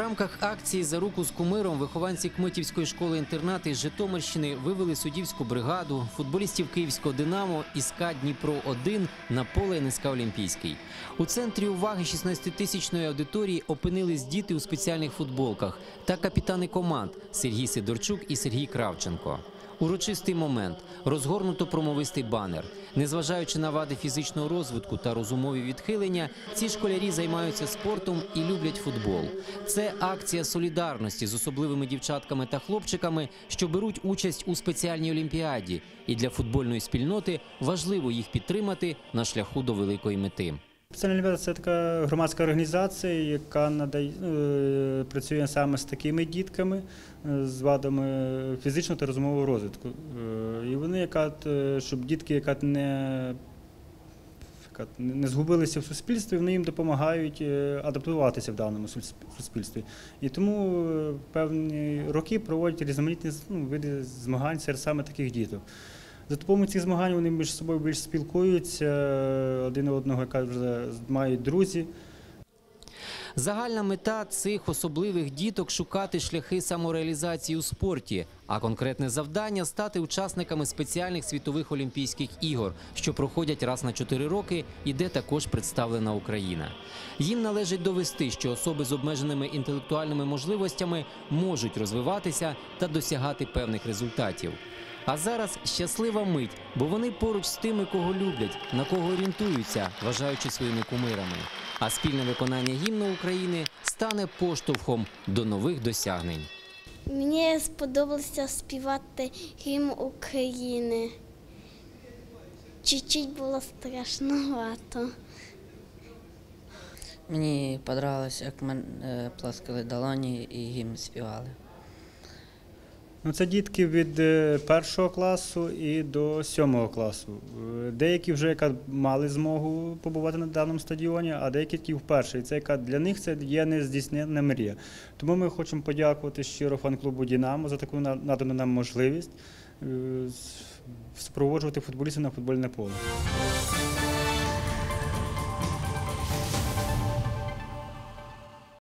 рамках акції за руку з кумиром вихованці Кмитівської школи інтернати з Житомирщини вивели суддівську бригаду, футболістів київського Динамо і СКА Дніпро 1 на поле НСК Олімпійський. У центрі уваги 16-тисячної аудиторії опинились діти у спеціальних футболках та капітани команд Сергій Сидорчук і Сергій Кравченко. Урочистий момент розгорнуто промовистий банер. Незважаючи на вади фізичного розвитку та розумові відхилення, ці школярі займаються спортом і люблять футбол. Це акція солідарності з особливими дівчатками та хлопчиками, що беруть участь у спеціальній олімпіаді. І для футбольної спільноти важливо їх підтримати на шляху до великої мети. Спеціальна олімпіада це така громадська організація, яка надає, е, працює саме з такими дітками е, з вадами фізичного та розумового розвитку. Е, І вони, яка, щоб дітки, яка не, не згубилися в суспільстві, вони їм допомагають адаптуватися в даному суспільстві. І тому певні роки проводять різноманітні ну, види змагань серед саме таких діток. За допомогою цих змагань вони між собою більш спілкуються, один одного, як вже мають друзі. Загальна мета цих особливих діток шукати шляхи самореалізації у спорті, а конкретне завдання стати учасниками спеціальних світових олімпійських ігор, що проходять раз на 4 роки, і де також представлена Україна. Їм належить довести, що особи з обмеженими інтелектуальними можливостями можуть розвиватися та досягати певних результатів. А зараз щаслива мить, бо вони поруч з тими, кого люблять, на кого орієнтуються, вважаючи своїми кумирами. А спільне виконання гімну України стане поштовхом до нових досягнень. Мені сподобалося співати гімн України. Чуть-чуть було страшновато. Мені подобалося, як мене пласкали долоні і гімн співали. Ну, це дітки від е, першого класу і до сьомого класу. Е, Деякі вже яка мали змогу побувати на даному стадіоні, а деякі тільки вперше. І це яка для них це є нездійсненна мрія. Тому ми хочемо подякувати щиро фан-клубу Дінамо за таку на- надану нам можливість е, с- футболістів на футбольне поле.